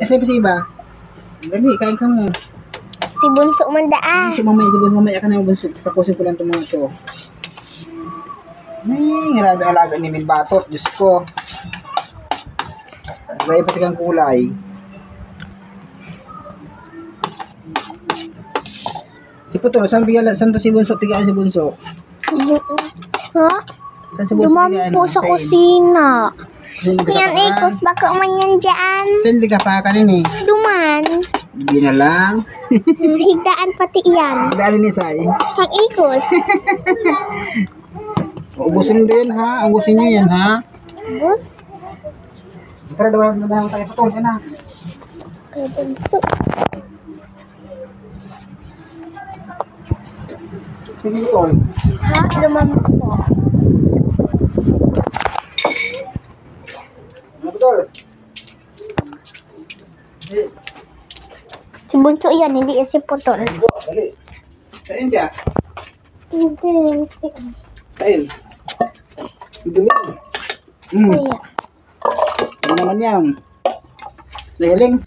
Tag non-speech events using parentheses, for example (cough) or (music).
Kasi pa si iba. Dali, kain ka mo. Si Bunso man daa. Si mamaya, si mamaya ka na bunso. Tapusin ko lang itong mga to. Ay, grabe alaga ni Milbatot. Diyos ko. Gaya pati kang kulay. Si Putol, saan bigyan, saan to si Bunso? Pigaan si Bunso. Ha? Saan si Bunso Duman pigaan? po sa Saan? kusina. Ka Yan ikos, baka man yan dyan. Saan ka pa ka rin eh? Duman. Hindi na lang. Higdaan pati yan. Dali ni Sai. Ang ikos. (laughs) Ubusin mo din ha. Ubusin niyo yan ha. Bus. Tara, daw na daw tayo Putol. Yan na. Kay Bunso. Sige Putol. Ha? Duman po. Ano. Si Bunso yan, hindi yan si Putol. Kain ka. Hindi. Kain. Dumi. Hmm. Kaya. Ano naman yan? Leheling.